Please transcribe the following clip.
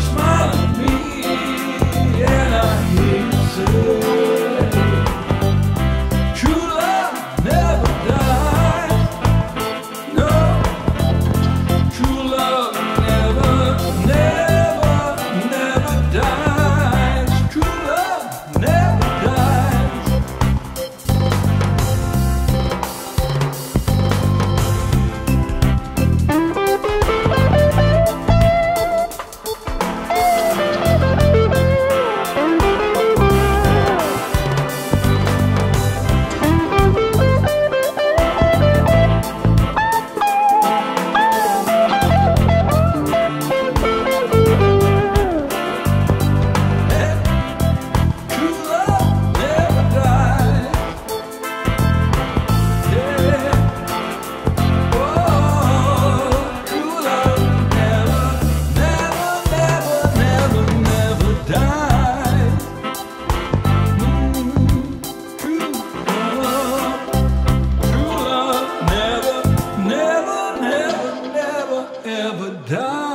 Smile. never die.